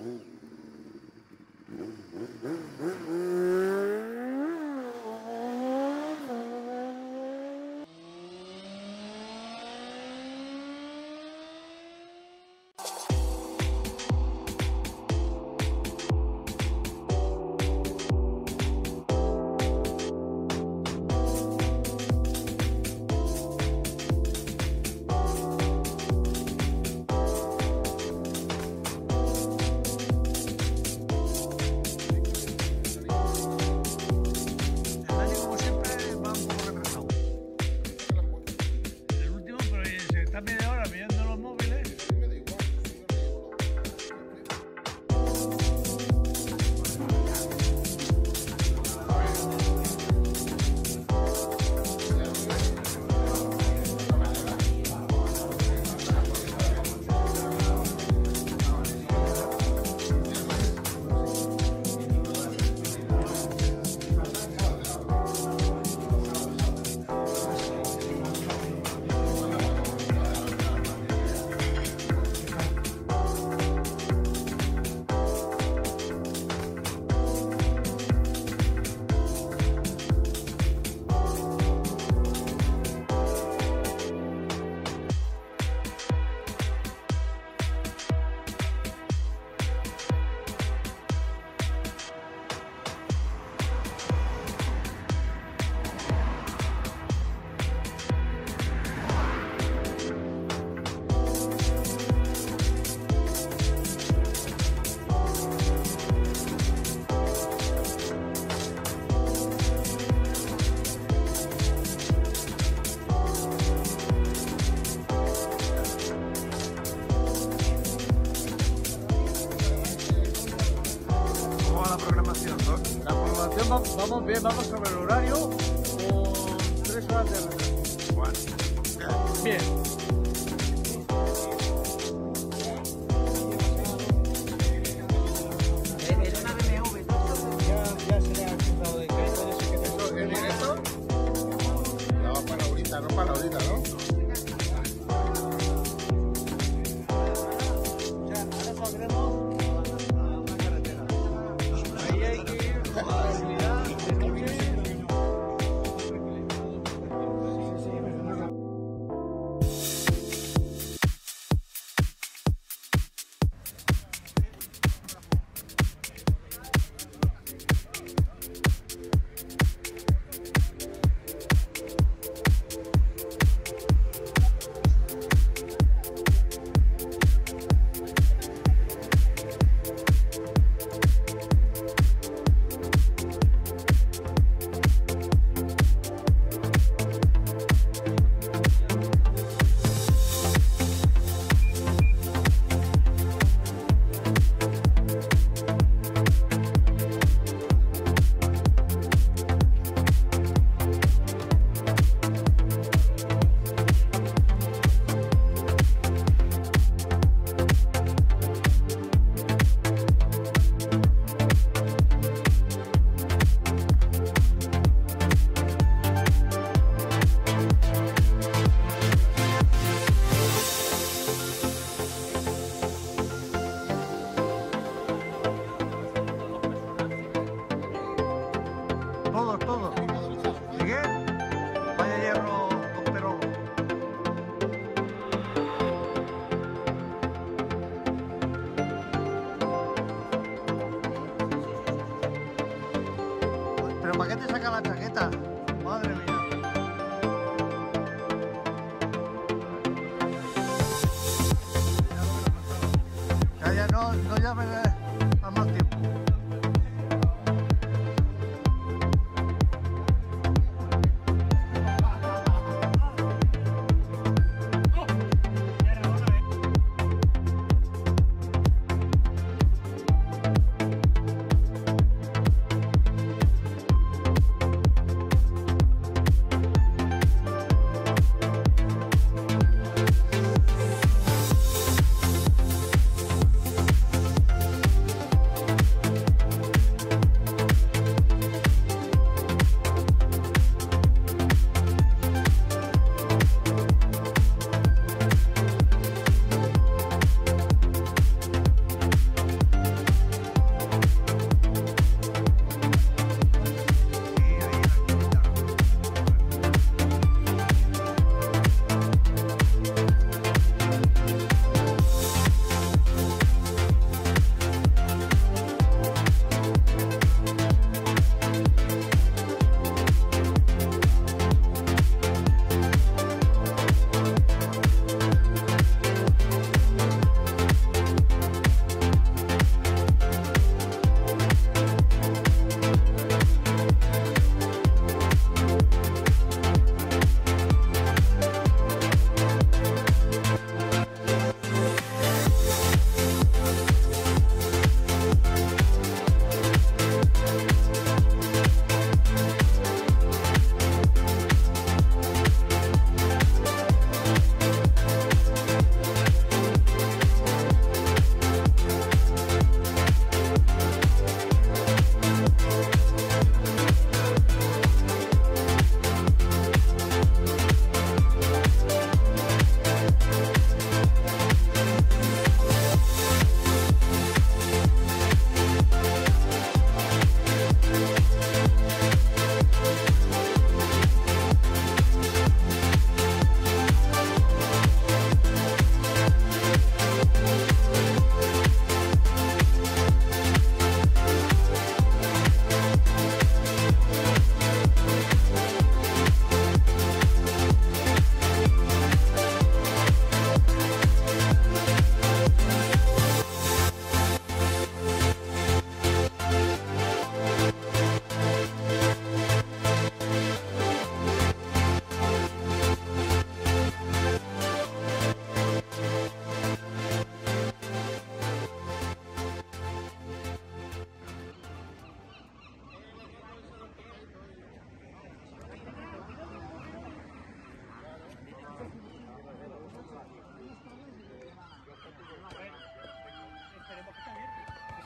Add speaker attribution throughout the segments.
Speaker 1: El todos, todos.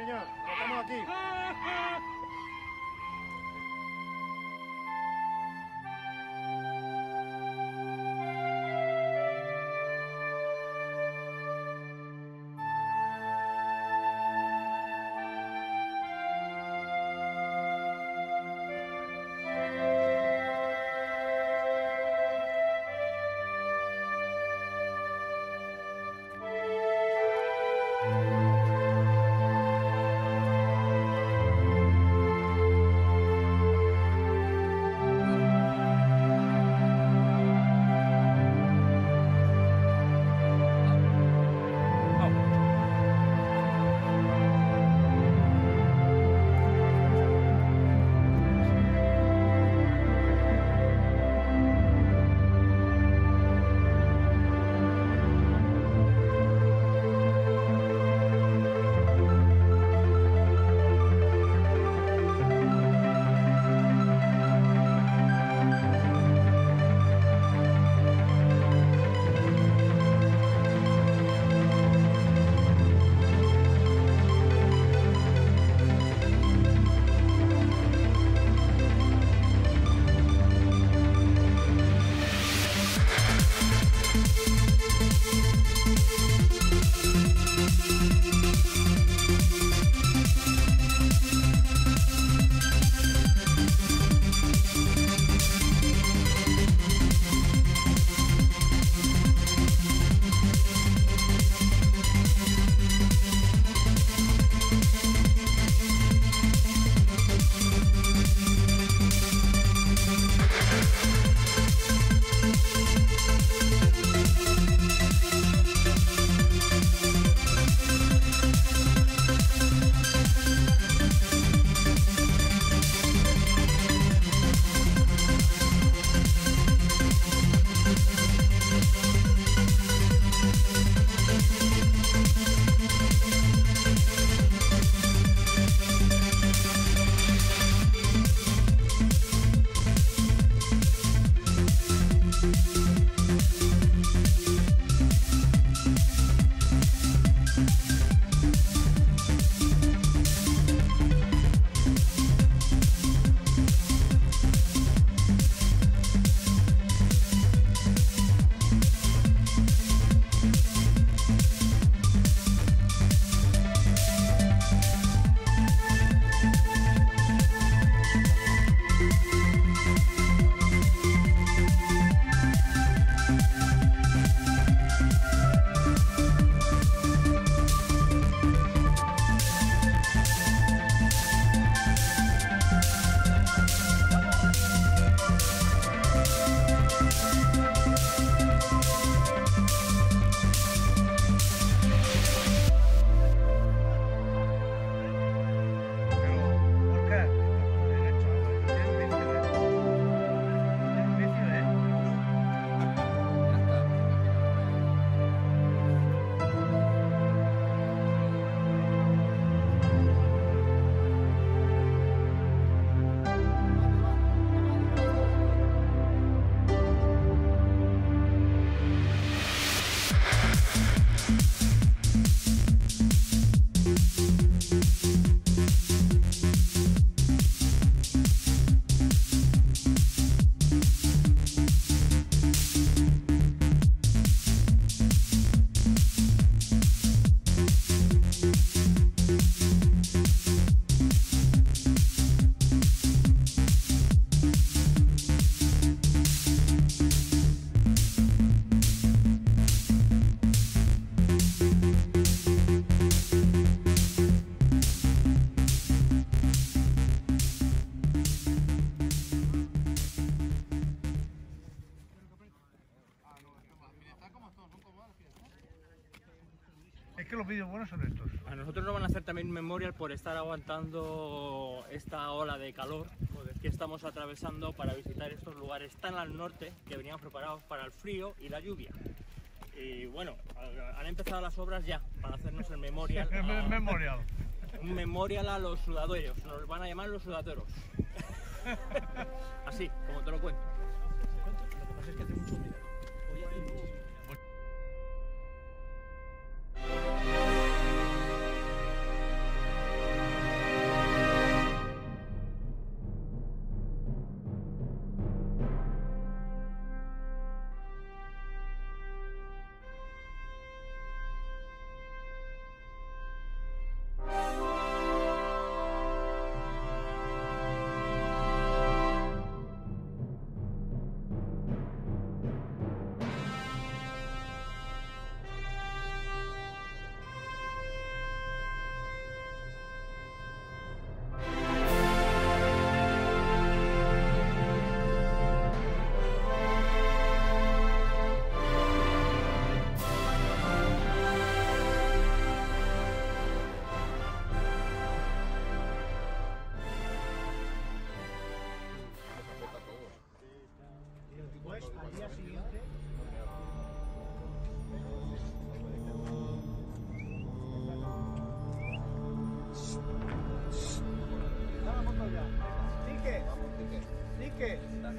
Speaker 2: Señor. Estamos aquí.
Speaker 1: Es que los vídeos buenos son estos.
Speaker 3: A nosotros nos van a hacer también un memorial por estar aguantando esta ola de calor que estamos atravesando para visitar estos lugares tan al norte que veníamos preparados para el frío y la lluvia. Y bueno, han empezado las obras ya para hacernos el memorial.
Speaker 1: El
Speaker 3: a-
Speaker 1: memorial.
Speaker 3: un memorial a los sudaderos, nos van a llamar los sudaderos. Así, como te lo cuento.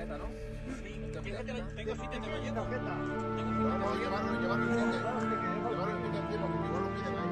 Speaker 4: Sí,
Speaker 3: tengo cita mañana. Tengo
Speaker 2: no, el igual lo piden ahí.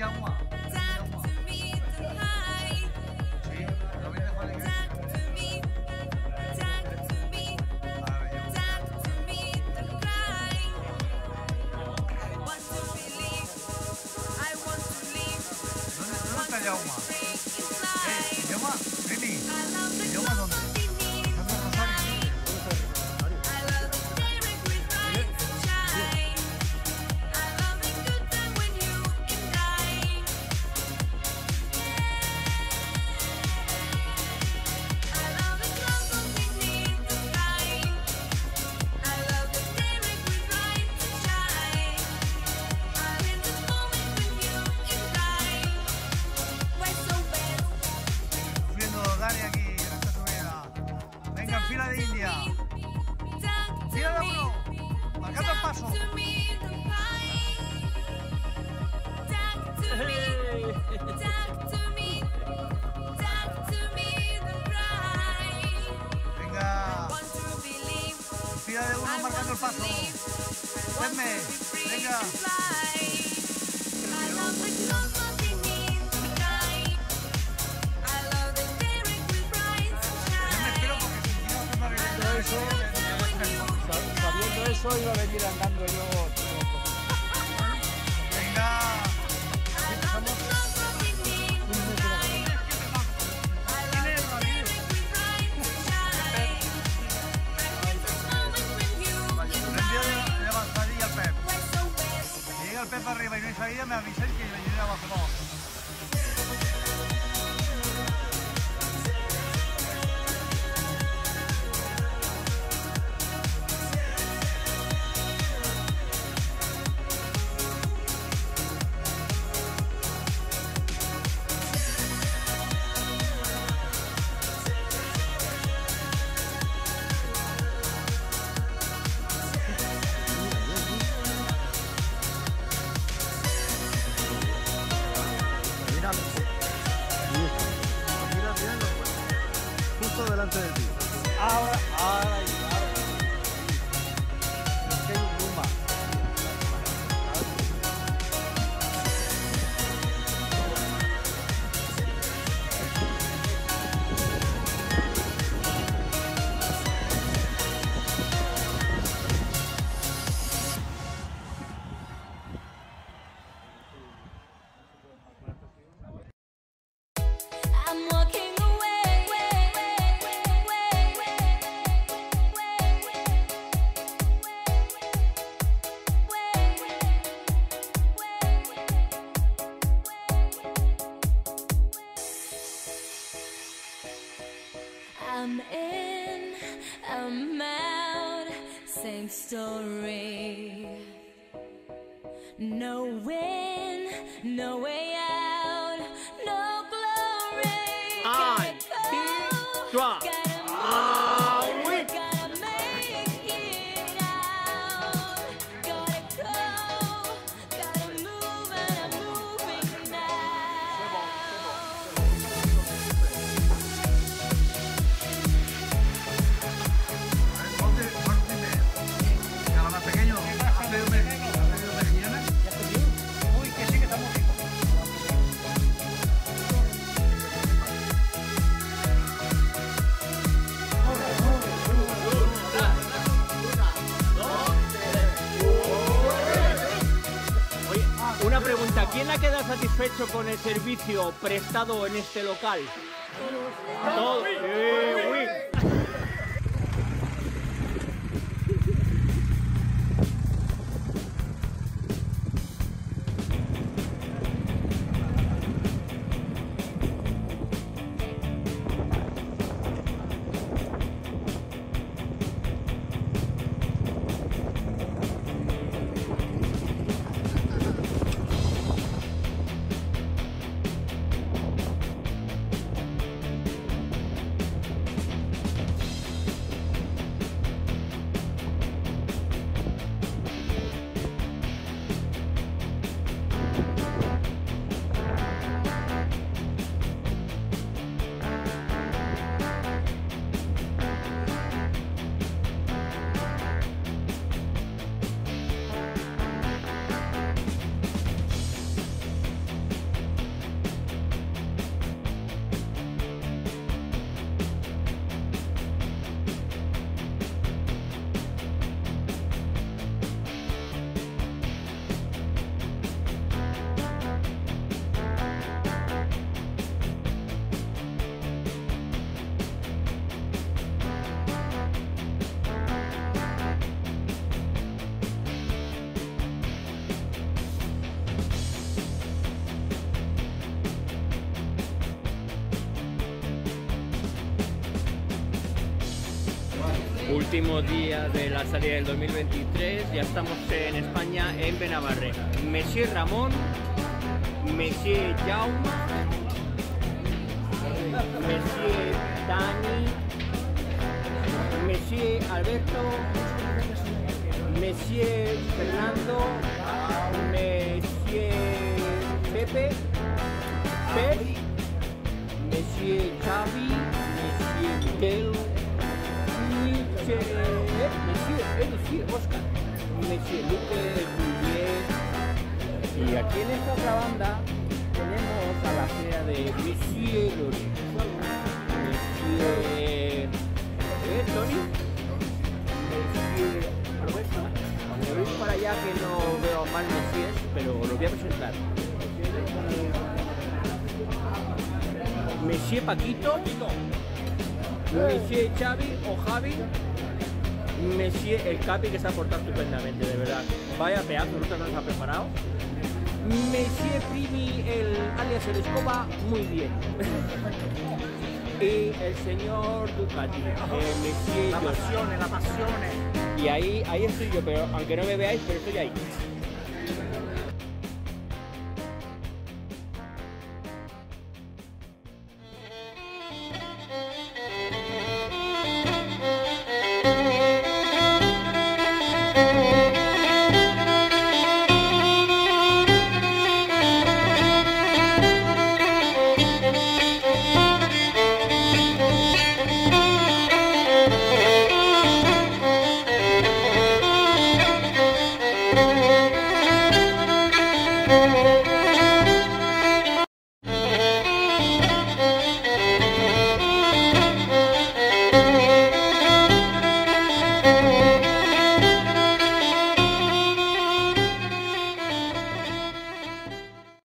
Speaker 1: 江嘛。Our, our
Speaker 2: I'm in, I'm out, same story. No win, no way
Speaker 3: ¿quién ha quedado satisfecho con el servicio prestado en este local? Todo. Uy. Último día de la salida del 2023, ya estamos en España, en Benabarre. Monsieur Ramón, Monsieur Jaume, Monsieur Dani, Monsieur Alberto, Monsieur Fernando, Monsieur Pepe, Pep, Monsieur Xavi, Monsieur Miguel, Monsieur, Monsieur, eh, Monsieur Oscar, Monsieur Luque, Juliet. Y aquí en esta otra banda sería de Monsieur Monsieur... ¿Eh, Tony? Monsieur Roberto. Me voy para allá que no veo mal Messieurs, pero lo voy a presentar. Monsieur Paquito, Monsieur Xavi o Javi, Monsieur el Capi que se ha portado estupendamente, de verdad. Vaya pedazo, no nos ha preparado. Monsieur Primi, el alias el Escoba, muy bien. y el señor Ducati, eh,
Speaker 4: La passione, la passione.
Speaker 3: Y ahí, ahí estoy yo, pero aunque no me veáis, pero estoy ahí.